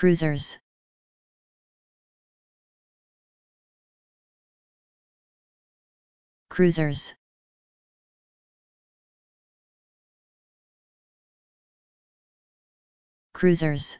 cruisers. Cruisers. Cruisers.